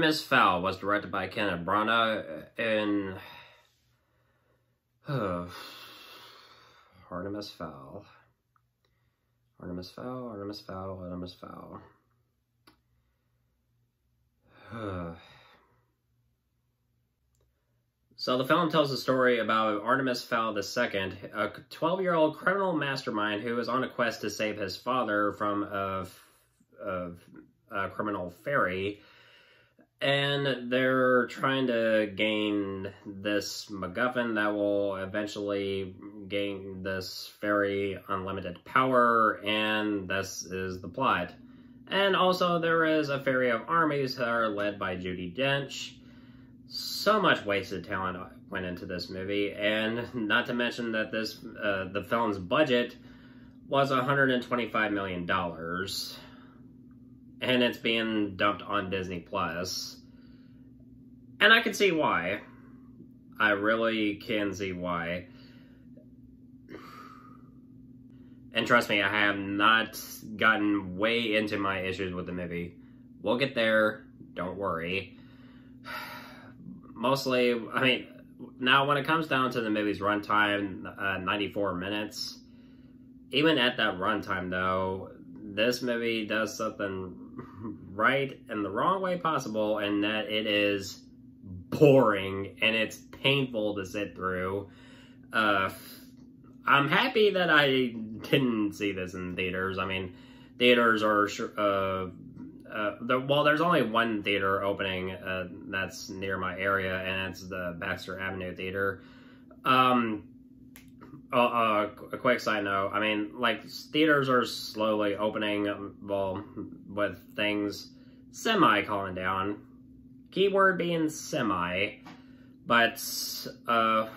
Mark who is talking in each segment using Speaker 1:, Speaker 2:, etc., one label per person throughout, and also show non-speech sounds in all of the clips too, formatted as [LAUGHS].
Speaker 1: Artemis Fowl was directed by Kenneth Branagh and... Uh, [SIGHS] Artemis Fowl. Artemis Fowl, Artemis Fowl, Artemis Fowl. [SIGHS] so the film tells a story about Artemis Fowl II, a 12-year-old criminal mastermind who is on a quest to save his father from a, a, a criminal fairy and they're trying to gain this MacGuffin that will eventually gain this very unlimited power, and this is the plot. And also, there is a fairy of armies that are led by Judi Dench. So much wasted talent went into this movie, and not to mention that this uh, the film's budget was 125 million dollars and it's being dumped on Disney Plus. And I can see why. I really can see why. And trust me, I have not gotten way into my issues with the movie. We'll get there, don't worry. [SIGHS] Mostly, I mean, now when it comes down to the movie's runtime, uh, 94 minutes, even at that runtime though, this movie does something right and the wrong way possible, and that it is boring and it's painful to sit through. Uh, I'm happy that I didn't see this in theaters. I mean, theaters are uh, uh, the, well, there's only one theater opening uh, that's near my area, and it's the Baxter Avenue Theater. Um, uh, a quick side note, I mean, like, theaters are slowly opening, um, well, with things semi calling down. Keyword being semi. But, uh,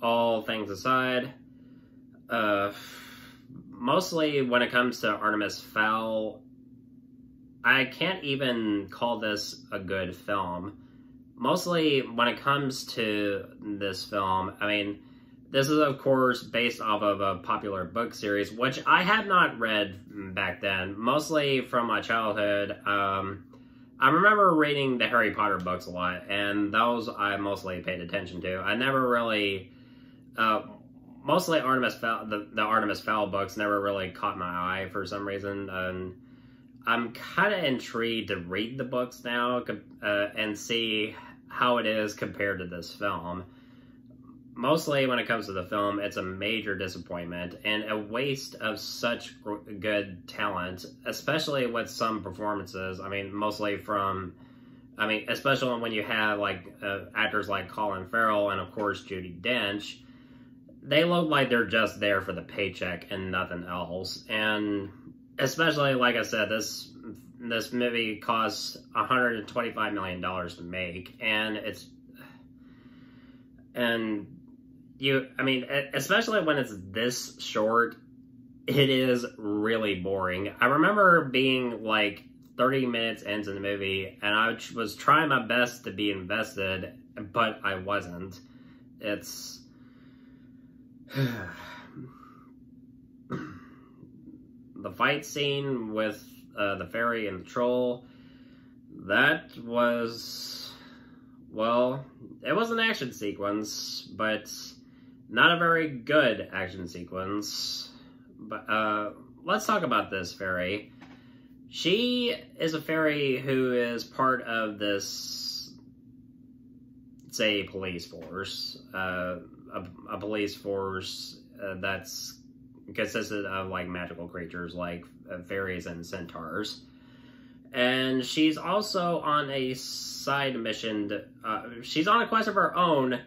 Speaker 1: all things aside, uh, mostly when it comes to Artemis Fowl, I can't even call this a good film. Mostly when it comes to this film, I mean, this is, of course, based off of a popular book series, which I had not read back then, mostly from my childhood. Um, I remember reading the Harry Potter books a lot, and those I mostly paid attention to. I never really, uh, mostly Artemis Fowl, the, the Artemis Fowl books never really caught my eye for some reason, and I'm kind of intrigued to read the books now uh, and see how it is compared to this film mostly when it comes to the film, it's a major disappointment and a waste of such good talent, especially with some performances. I mean, mostly from, I mean, especially when you have like uh, actors like Colin Farrell and of course Judi Dench. They look like they're just there for the paycheck and nothing else. And especially, like I said, this this movie costs 125 million dollars to make, and it's and you, I mean, especially when it's this short, it is really boring. I remember being like 30 minutes into the movie and I was trying my best to be invested, but I wasn't. It's. [SIGHS] the fight scene with uh, the fairy and the troll, that was. Well, it was an action sequence, but not a very good action sequence. But uh, let's talk about this fairy. She is a fairy who is part of this, say, police force. Uh, a, a, police force uh, that's consisted of like magical creatures like uh, fairies and centaurs. And she's also on a side mission. To, uh, she's on a quest of her own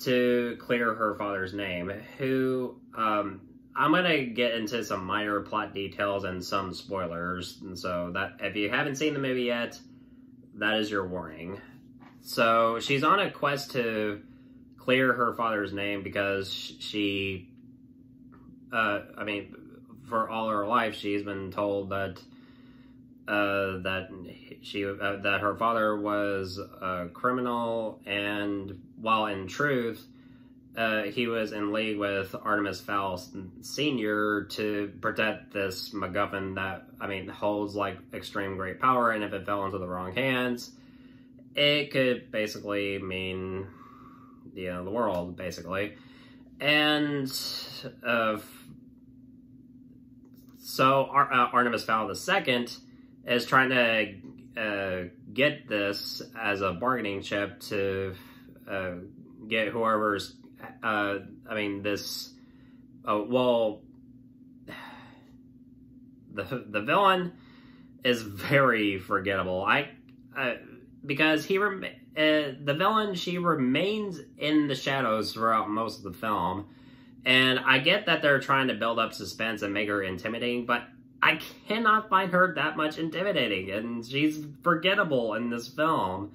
Speaker 1: to clear her father's name, who um, I'm gonna get into some minor plot details and some spoilers, and so that if you haven't seen the movie yet, that is your warning. So she's on a quest to clear her father's name because she, uh, I mean, for all her life she's been told that uh, that she uh, that her father was a criminal, and while in truth, uh, he was in league with Artemis Fowl Senior to protect this MacGuffin that I mean holds like extreme great power, and if it fell into the wrong hands, it could basically mean the end of the world, basically. And uh, so Ar- uh, Artemis Fowl II is trying to uh, get this as a bargaining chip to uh, get whoever's, uh, I mean, this, uh, well, [SIGHS] the the villain is very forgettable. I, uh, because he rem- uh, the villain she remains in the shadows throughout most of the film, and I get that they're trying to build up suspense and make her intimidating, but I cannot find her that much intimidating, and she's forgettable in this film.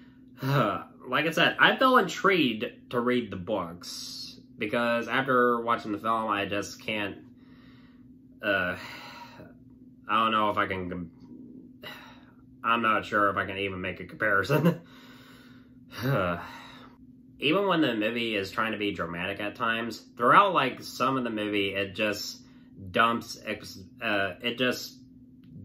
Speaker 1: [SIGHS] like I said, I felt intrigued to read the books because after watching the film, I just can't. Uh, I don't know if I can. I'm not sure if I can even make a comparison. [SIGHS] even when the movie is trying to be dramatic at times, throughout like some of the movie, it just dumps. Ex- uh, it just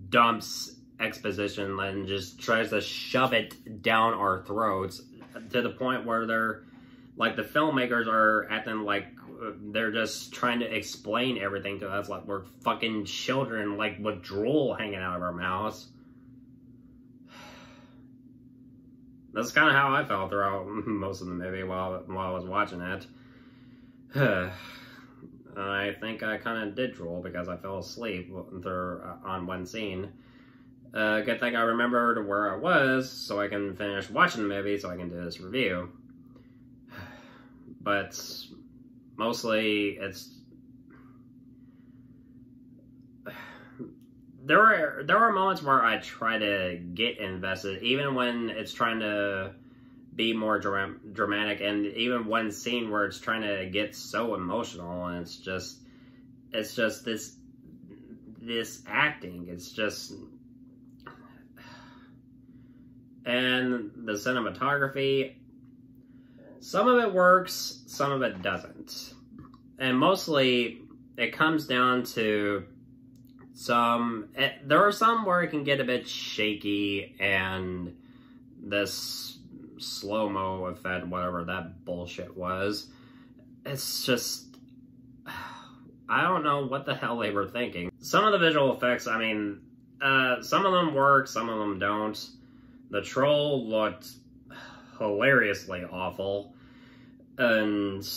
Speaker 1: dumps exposition and just tries to shove it down our throats to the point where they're like the filmmakers are acting like they're just trying to explain everything to us like we're fucking children, like with drool hanging out of our mouths. [SIGHS] That's kind of how I felt throughout [LAUGHS] most of the movie while while I was watching it. [SIGHS] [SIGHS] I think I kind of did drool because I fell asleep uh, on one scene. Uh, good thing I remembered where I was so I can finish watching the movie so I can do this review. [SIGHS] But mostly it's [SIGHS] there are there are moments where I try to get invested, even when it's trying to be more dram- dramatic, and even one scene where it's trying to get so emotional, and it's just it's just this this acting. It's just and the cinematography. Some of it works, some of it doesn't. And mostly it comes down to some. It, eh, there are some where it can get a bit shaky and this slow mo effect, whatever that bullshit was. It's just. [SIGHS] I don't know what the hell they were thinking. Some of the visual effects, I mean, uh, some of them work, some of them don't. The troll looked hilariously awful. And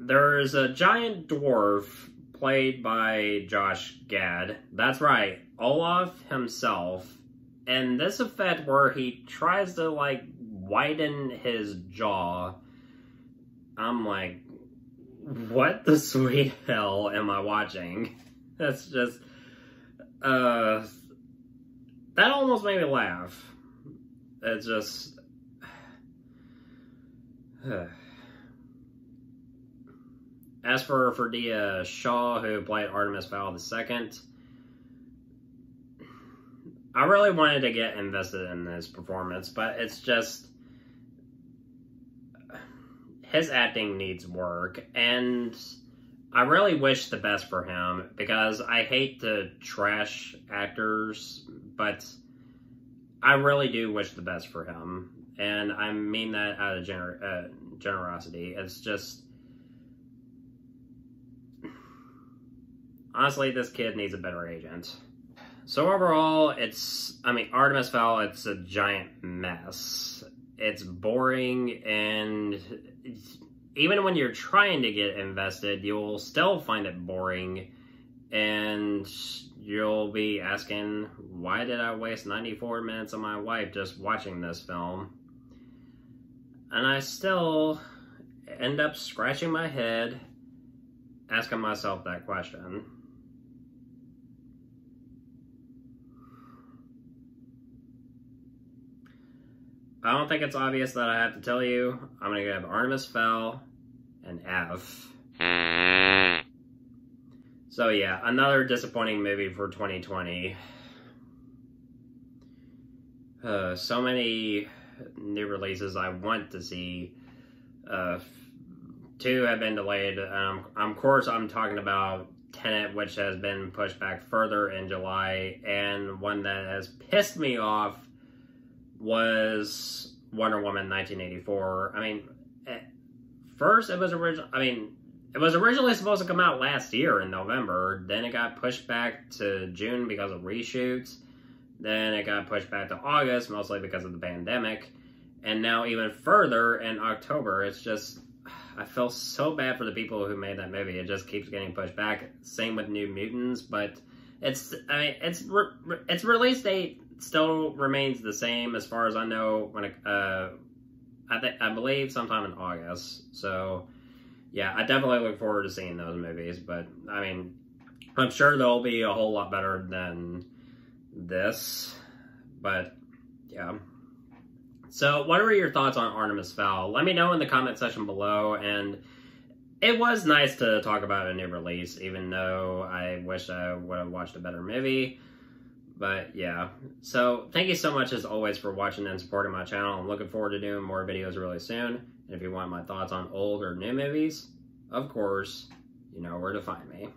Speaker 1: there's a giant dwarf played by Josh Gad. That's right, Olaf himself. And this effect where he tries to like widen his jaw, I'm like, what the [LAUGHS] sweet hell am I watching? That's just, uh, that almost made me laugh. It's just. [SIGHS] As for Ferdia Shaw, who played Artemis Fowl II, I really wanted to get invested in his performance, but it's just his acting needs work, and I really wish the best for him because I hate to trash actors, but I really do wish the best for him, and I mean that out of gener- uh, generosity. It's just honestly, this kid needs a better agent. So overall, it's I mean Artemis Fowl. It's a giant mess. It's boring, and even when you're trying to get invested, you'll still find it boring, and you'll be asking, why did I waste 94 minutes of my life just watching this film? And I still end up scratching my head, asking myself that question. I don't think it's obvious that I have to tell you. I'm going to give Artemis Fowl and F. So yeah, another disappointing movie for 2020. Uh, so many new releases I want to see. Uh, two have been delayed. Um, of course, I'm talking about Tenet, which has been pushed back further in July, and one that has pissed me off was Wonder Woman 1984. I mean, eh, first it was original. I mean, it was originally supposed to come out last year in November. Then it got pushed back to June because of reshoots. Then it got pushed back to August, mostly because of the pandemic. And now even further in October. It's just I feel so bad for the people who made that movie. It just keeps getting pushed back. Same with New Mutants, but it's I mean it's re, its release date still remains the same as far as I know. When it, uh, I think I believe sometime in August. So yeah, I definitely look forward to seeing those movies. But I mean, I'm sure they'll be a whole lot better than this. But yeah. So, what were your thoughts on Artemis Fowl? Let me know in the comment section below. And it was nice to talk about a new release, even though I wish I would have watched a better movie. But yeah, so thank you so much as always for watching and supporting my channel. I'm looking forward to doing more videos really soon. And if you want my thoughts on old or new movies, of course, you know where to find me.